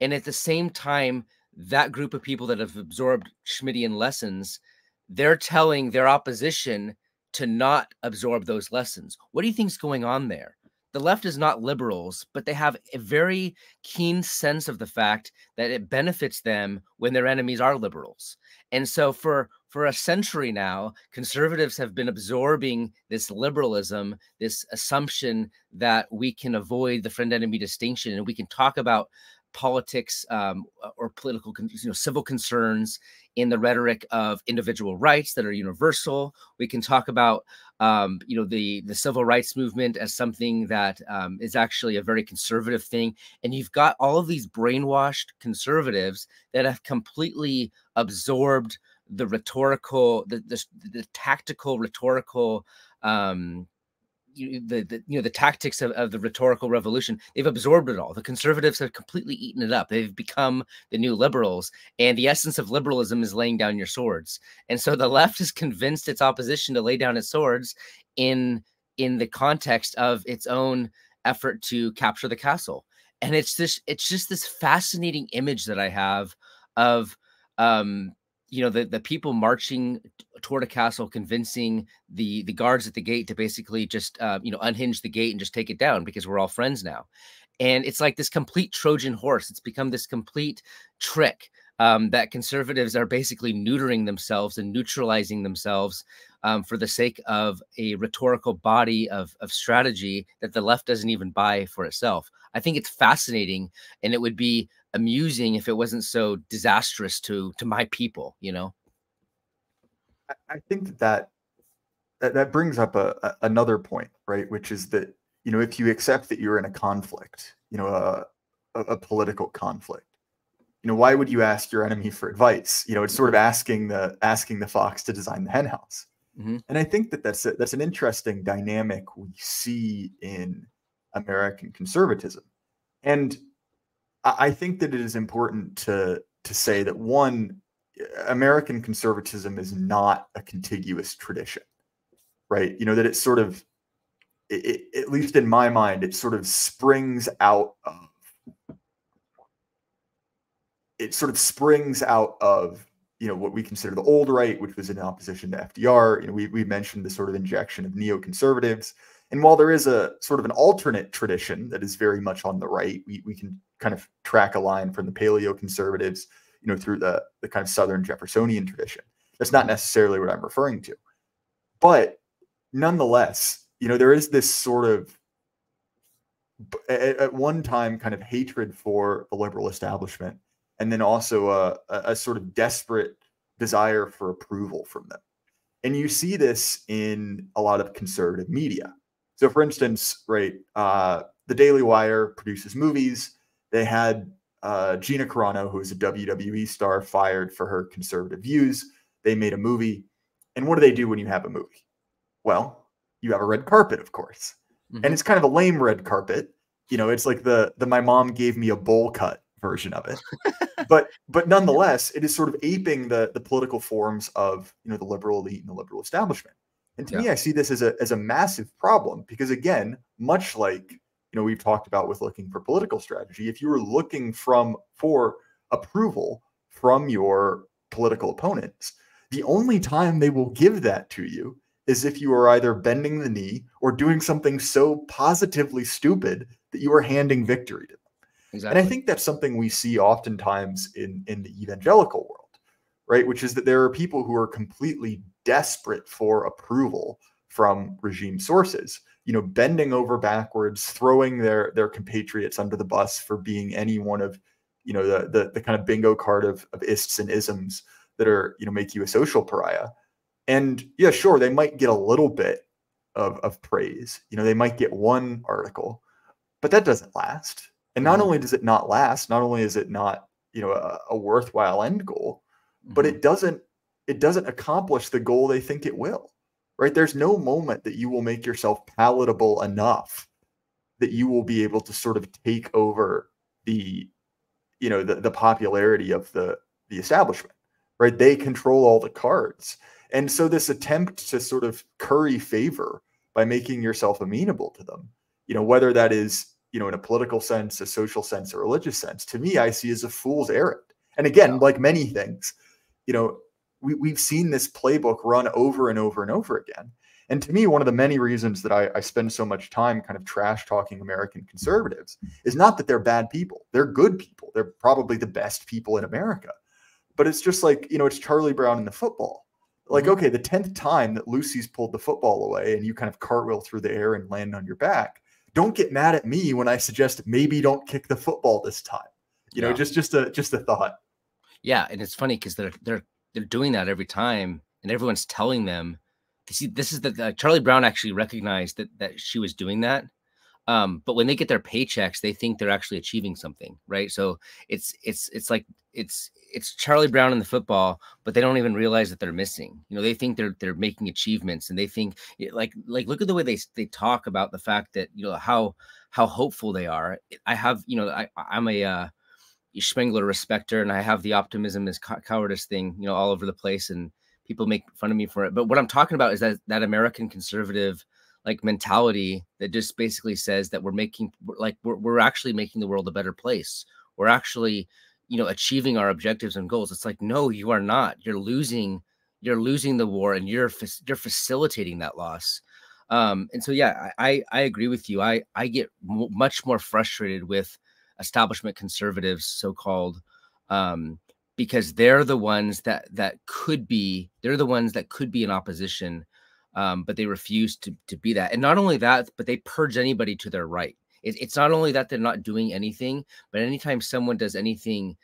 And at the same time, that group of people that have absorbed Schmittian lessons, they're telling their opposition to not absorb those lessons. What do you think is going on there? the left is not liberals, but they have a very keen sense of the fact that it benefits them when their enemies are liberals. And so for for a century now, conservatives have been absorbing this liberalism, this assumption that we can avoid the friend enemy distinction and we can talk about politics um, or political, you know, civil concerns in the rhetoric of individual rights that are universal. We can talk about, um, you know, the the civil rights movement as something that um, is actually a very conservative thing. And you've got all of these brainwashed conservatives that have completely absorbed the rhetorical, the the, the tactical rhetorical um, you, the, the you know the tactics of, of the rhetorical revolution they've absorbed it all. The conservatives have completely eaten it up. They've become the new liberals and the essence of liberalism is laying down your swords. And so the left is convinced its opposition to lay down its swords in in the context of its own effort to capture the castle. And it's this it's just this fascinating image that i have of um you know the the people marching toward a castle convincing the the guards at the gate to basically just uh, you know unhinge the gate and just take it down because we're all friends now and it's like this complete trojan horse it's become this complete trick um, that conservatives are basically neutering themselves and neutralizing themselves um, for the sake of a rhetorical body of, of strategy that the left doesn't even buy for itself. I think it's fascinating, and it would be amusing if it wasn't so disastrous to to my people you know? I think that that, that brings up a, a, another point right which is that you know if you accept that you're in a conflict you know a, a, a political conflict you know why would you ask your enemy for advice? You know it's sort of asking the asking the fox to design the henhouse. Mm-hmm. and i think that that's a, that's an interesting dynamic we see in american conservatism. And I think that it is important to to say that one, American conservatism is not a contiguous tradition, right? You know that it's sort of, it, it, at least in my mind, it sort of springs out of. It sort of springs out of you know what we consider the old right, which was in opposition to FDR. You know, we we mentioned the sort of injection of neoconservatives. And while there is a sort of an alternate tradition that is very much on the right, we, we can kind of track a line from the paleo conservatives, you know, through the, the kind of Southern Jeffersonian tradition. That's not necessarily what I'm referring to. But nonetheless, you know, there is this sort of at, one time kind of hatred for the liberal establishment, and then also a, a, a sort of desperate desire for approval from them. And you see this in a lot of conservative media. So, for instance, right, uh, the Daily Wire produces movies. They had uh, Gina Carano, who is a WWE star, fired for her conservative views. They made a movie. And what do they do when you have a movie? Well, you have a red carpet, of course. Mm-hmm. And it's kind of a lame red carpet. You know, it's like the the my mom gave me a bowl cut version of it. but but nonetheless, it is sort of aping the the political forms of you know the liberal elite and the liberal establishment. And to yeah. me, I see this as a as a massive problem because again, much like you know we've talked about with looking for political strategy, if you were looking from for approval from your political opponents, the only time they will give that to you is if you are either bending the knee or doing something so positively stupid that you are handing victory to them. Exactly. And I think that's something we see oftentimes in in the evangelical world, right? Which is that there are people who are completely desperate for approval from regime sources you know bending over backwards throwing their their compatriots under the bus for being any one of you know the the, the kind of bingo card of, of ists and isms that are you know make you a social pariah and yeah sure they might get a little bit of, of praise you know they might get one article but that doesn't last and not mm-hmm. only does it not last not only is it not you know a, a worthwhile end goal but mm-hmm. it doesn't it doesn't accomplish the goal they think it will. Right? There's no moment that you will make yourself palatable enough that you will be able to sort of take over the you know the, the popularity of the the establishment right? They control all the cards. And so this attempt to sort of curry favor by making yourself amenable to them you know whether that is you know in a political sense a social sense a religious sense to me i see as a fool's errand. And again like many things you know we, we've seen this playbook run over and over and over again. And to me, one of the many reasons that I, I, spend so much time kind of trash talking American conservatives is not that they're bad people. They're good people. They're probably the best people in America. But it's just like, you know, it's Charlie Brown in the football. Like, mm-hmm. okay, the 10th time that Lucy's pulled the football away and you kind of cartwheel through the air and land on your back, don't get mad at me when I suggest maybe don't kick the football this time. You yeah. know, just just a just a thought. Yeah, and it's funny because they're they're they're doing that every time, and everyone's telling them see this is the Charlie Brown actually recognized that that she was doing that. Um, but when they get their paychecks, they think they're actually achieving something, right? So it's it's it's like it's it's Charlie Brown in the football, but they don't even realize that they're missing. You know, they think they're they're making achievements, and they think like like look at the way they they talk about the fact that you know how how hopeful they are. I have you know I I'm a uh, Spengler respecter, and I have the optimism is cowardice thing, you know, all over the place, and people make fun of me for it. But what I'm talking about is that that American conservative like mentality that just basically says that we're making like we're, we're actually making the world a better place. We're actually, you know, achieving our objectives and goals. It's like, no, you are not. You're losing, you're losing the war and you're you're facilitating that loss. Um, and so yeah, I I agree with you. I I get much more frustrated with establishment conservatives, so-called, um, because they're the ones that that could be they're the ones that could be in opposition um, but they refuse to to be that. And not only that but they purge anybody to their right. It, it's not only that they're not doing anything but anytime someone does anything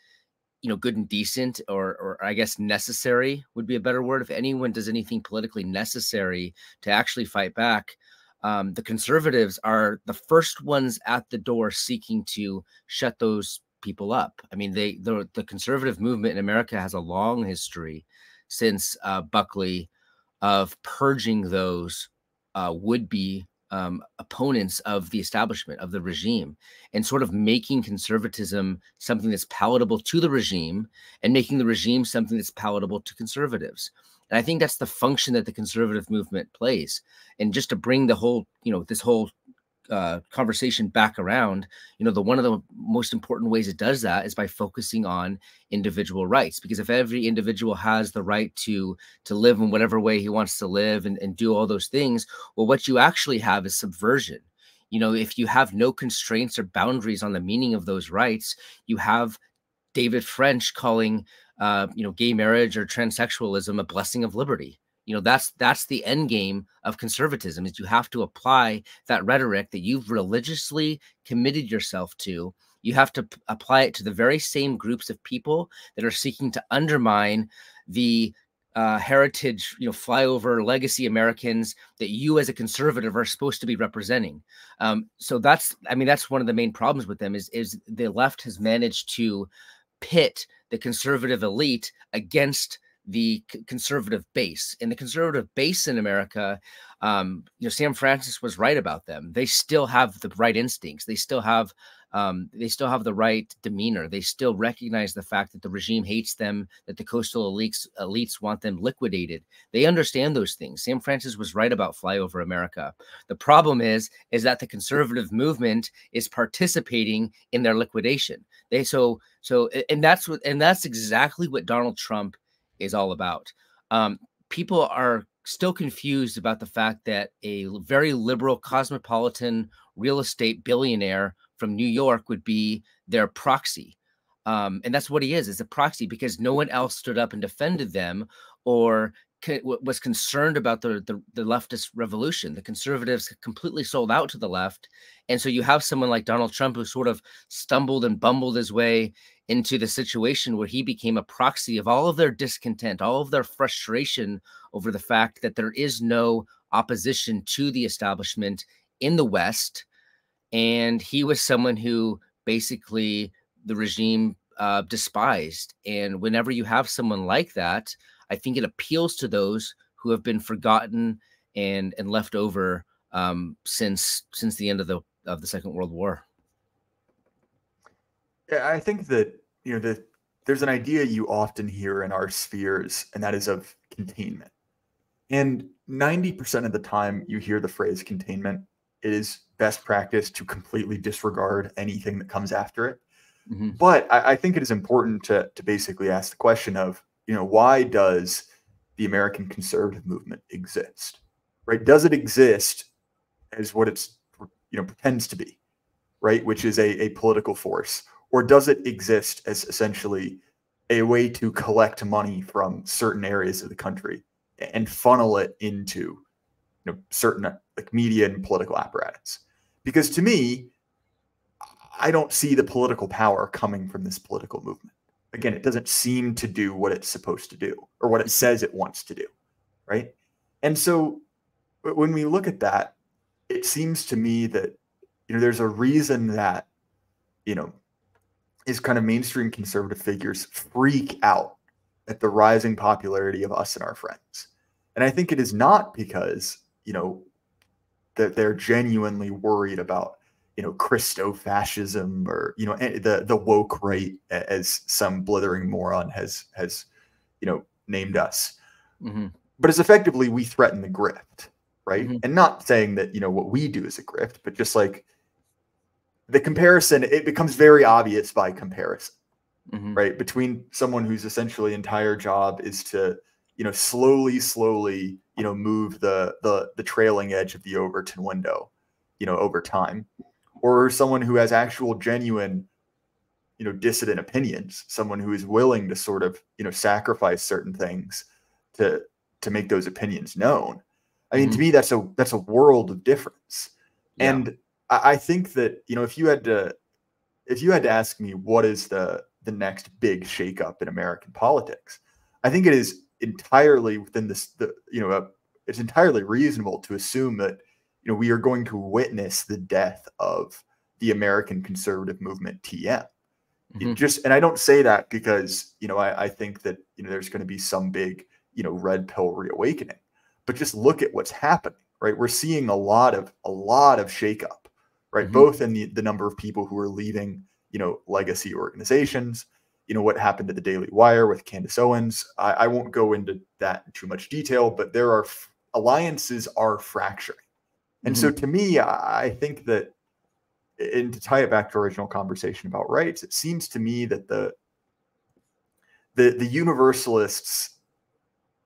you know good and decent or or i guess necessary would be a better word. If anyone does anything politically necessary to actually fight back um, the conservatives are the first ones at the door seeking to shut those people up. I mean, they the the conservative movement in America has a long history since uh, Buckley of purging those uh, would be um, opponents of the establishment of the regime and sort of making conservatism something that's palatable to the regime and making the regime something that's palatable to conservatives. And I think that's the function that the conservative movement plays. And just to bring the whole, you know, this whole uh, conversation back around, you know, the one of the most important ways it does that is by focusing on individual rights. Because if every individual has the right to to live in whatever way he wants to live and, and do all those things, well, what you actually have is subversion. You know, if you have no constraints or boundaries on the meaning of those rights, you have David French calling, uh, you know, gay marriage or transsexualism a blessing of liberty you know that's that's the end game of conservatism is you have to apply that rhetoric that you've religiously committed yourself to you have to apply it to the very same groups of people that are seeking to undermine the uh, heritage, you know, flyover legacy Americans that you as a conservative are supposed to be representing. Um, so that's, I mean, that's one of the main problems with them is is the left has managed to pit the conservative elite against the conservative base and the conservative base in America. Um, you know, Sam Francis was right about them. They still have the right instincts. They still have um, they still have the right demeanor. They still recognize the fact that the regime hates them, that the coastal elites elites want them liquidated. They understand those things. Sam Francis was right about flyover America. The problem is, is that the conservative movement is participating in their liquidation. They so so and that's what and that's exactly what Donald Trump is all about. Um, people are still confused about the fact that a very liberal cosmopolitan real estate billionaire from New York would be their proxy. Um, and that's what he is, is a proxy because no one else stood up and defended them or was concerned about the, the, the leftist revolution. The conservatives completely sold out to the left, and so you have someone like Donald Trump who sort of stumbled and bumbled his way into the situation where he became a proxy of all of their discontent, all of their frustration over the fact that there is no opposition to the establishment in the West, and he was someone who basically the regime uh, despised. And whenever you have someone like that I think it appeals to those who have been forgotten and and left over um, since since the end of the of the Second World War. Yeah, I think that you know that there's an idea you often hear in our spheres, and that is of containment. And 90% of the time you hear the phrase containment, it is best practice to completely disregard anything that comes after it. Mm-hmm. But I, I, think it is important to to basically ask the question of you know, why does the American conservative movement exist? Right? Does it exist as what it's you know pretends to be, right? Which is a, a political force, or does it exist as essentially a way to collect money from certain areas of the country and funnel it into you know certain like media and political apparatus? Because to me, I don't see the political power coming from this political movement. Again, it doesn't seem to do what it's supposed to do or what it says it wants to do, right? And so when we look at that, it seems to me that you know there's a reason that you know is kind of mainstream conservative figures freak out at the rising popularity of us and our friends. And I think it is not because, you know, that they're genuinely worried about, you know, Christo fascism or, you know, the the woke right as some blithering moron has has, you know, named us. Mm-hmm. But it's effectively we threaten the grift, right? Mm-hmm. And not saying that, you know, what we do is a grift, but just like the comparison it becomes very obvious by comparison mm-hmm. right between someone whose essentially entire job is to you know slowly slowly you know move the the the trailing edge of the overton window you know over time or someone who has actual genuine you know dissident opinions someone who is willing to sort of you know sacrifice certain things to to make those opinions known i mean mm-hmm. to me that's a that's a world of difference yeah. and I, I think that you know if you had to if you had to ask me what is the the next big shakeup in American politics, I think it is entirely within this the you know uh, it's entirely reasonable to assume that you know we are going to witness the death of the American conservative movement TM. Mm-hmm. Just and I don't say that because you know I, I think that you know there's going to be some big you know red pill reawakening, but just look at what's happening. Right, we're seeing a lot of a lot of shakeup right? Mm-hmm. Both in the, the number of people who are leaving, you know, legacy organizations, you know, what happened to the Daily Wire with Candace Owens. I, I won't go into that in too much detail, but there are alliances are fracturing. And mm-hmm. so to me, I, think that and to tie it back to original conversation about rights, it seems to me that the the the universalists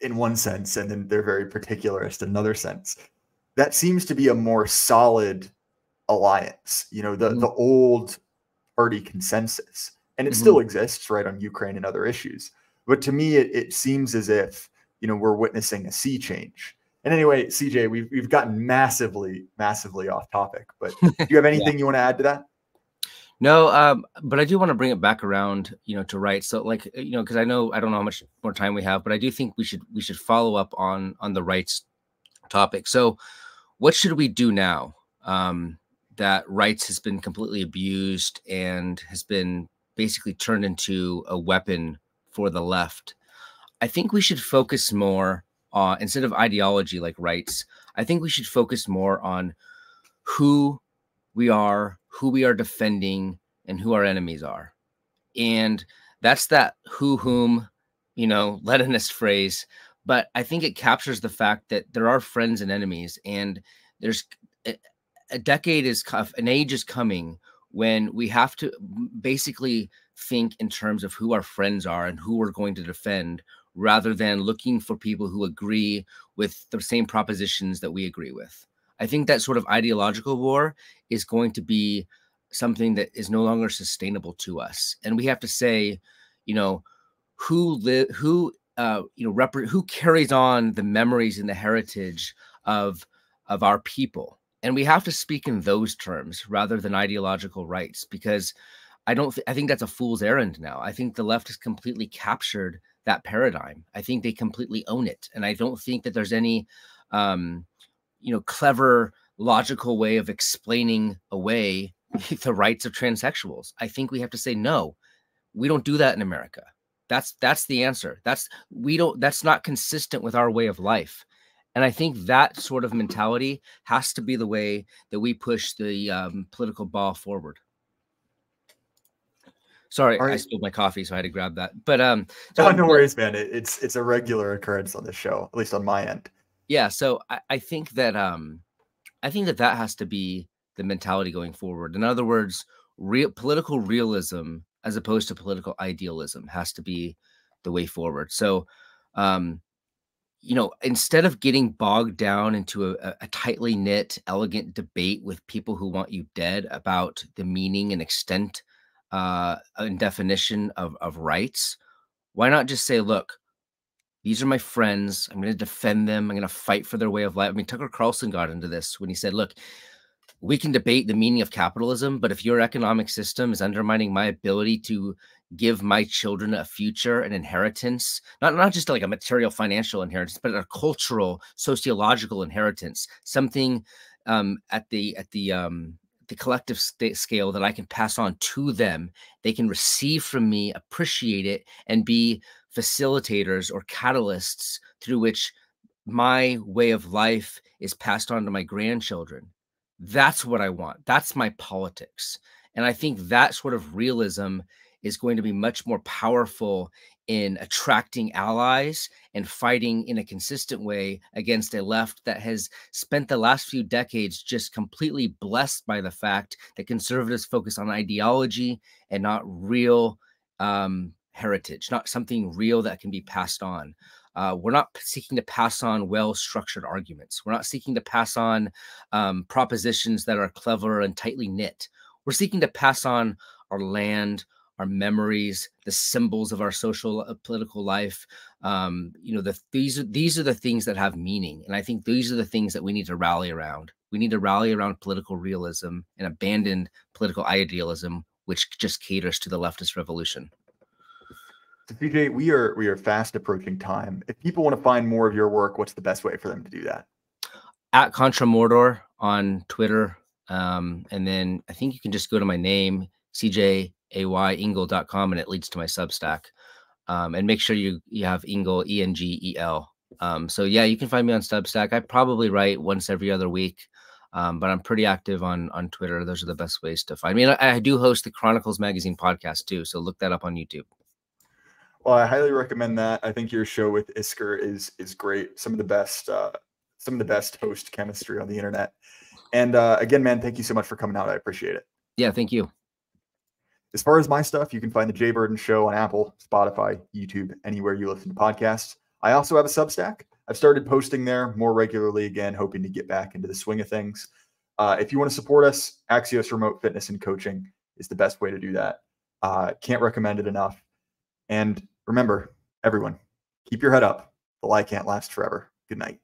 in one sense, and then they're very particularist in another sense, that seems to be a more solid alliance, you know, the mm-hmm. the old party consensus. And it mm-hmm. still exists, right, on Ukraine and other issues. But to me, it, it seems as if, you know, we're witnessing a sea change. And anyway, CJ, we've we've gotten massively, massively off topic. But do you have anything yeah. you want to add to that? No, um, but I do want to bring it back around, you know, to rights. So, like, you know, because I know I don't know how much more time we have, but I do think we should we should follow up on on the rights topic. So, what should we do now? Um, that rights has been completely abused and has been basically turned into a weapon for the left. I think we should focus more instead of ideology like rights, I think we should focus more on who we are, who we are defending, and who our enemies are. And that's that who whom, you know, Leninist phrase. But I think it captures the fact that there are friends and enemies, and there's eh, a decade is an age is coming when we have to basically think in terms of who our friends are and who we're going to defend rather than looking for people who agree with the same propositions that we agree with. I think that sort of ideological war is going to be something that is no longer sustainable to us. And we have to say, you know, who live who uh, you know rep- who carries on the memories and the heritage of of our people and we have to speak in those terms rather than ideological rights because I don't th- I think that's a fool's errand now. I think the left has completely captured that paradigm. I think they completely own it. And I don't think that there's any um, you know, clever logical way of explaining away the rights of transsexuals. I think we have to say no. We don't do that in America. That's that's the answer. That's we don't that's not consistent with our way of life. And I think that sort of mentality has to be the way that we push the um, political ball forward. Sorry, right. I spilled my coffee, so I had to grab that. But um, so, no, no worries, man. It, it's it's a regular occurrence on this show, at least on my end. Yeah, so I, I think that um, I think that that has to be the mentality going forward. In other words, real political realism as opposed to political idealism has to be the way forward. So, um, you know, instead of getting bogged down into a, a, tightly knit, elegant debate with people who want you dead about the meaning and extent uh, and definition of, of rights, why not just say, look, these are my friends. I'm going to defend them. I'm going to fight for their way of life. I mean, Tucker Carlson got into this when he said, look, we can debate the meaning of capitalism, but if your economic system is undermining my ability to give my children a future, an inheritance, not, not just like a material financial inheritance, but a cultural, sociological inheritance, something um, at the at the um, the collective scale that I can pass on to them. They can receive from me, appreciate it, and be facilitators or catalysts through which my way of life is passed on to my grandchildren. That's what I want. That's my politics. And I think that sort of realism is going to be much more powerful in attracting allies and fighting in a consistent way against a left that has spent the last few decades just completely blessed by the fact that conservatives focus on ideology and not real um, heritage, not something real that can be passed on. Uh, we're not seeking to pass on well structured arguments. We're not seeking to pass on um, propositions that are clever and tightly knit. We're seeking to pass on our land, our memories, the symbols of our social uh, political life. Um, you know, the, these are these are the things that have meaning, and I think these are the things that we need to rally around. We need to rally around political realism and abandon political idealism, which just caters to the leftist revolution. So CJ, we are we are fast approaching time. If people want to find more of your work, what's the best way for them to do that? At Contra Mordor on Twitter. Um, and then I think you can just go to my name, cjayengel.com, and it leads to my Substack. Um, and make sure you you have Engel, E N G E L. Um, so yeah, you can find me on Substack. I probably write once every other week. Um, but I'm pretty active on on Twitter. Those are the best ways to find me. And I, I do host the Chronicles Magazine podcast too, so look that up on YouTube. Well, I highly recommend that. I think your show with Isker is is great. Some of the best uh, some of the best host chemistry on the internet. And uh, again, man, thank you so much for coming out. I appreciate it. Yeah, thank you. As far as my stuff, you can find the J. Burden Show on Apple, Spotify, YouTube, anywhere you listen to podcasts. I also have a Substack. I've started posting there more regularly again, hoping to get back into the swing of things. Uh, if you want to support us, Axios Remote Fitness and Coaching is the best way to do that. Uh, can't recommend it enough. And remember, everyone, keep your head up. The lie can't last forever. Good night.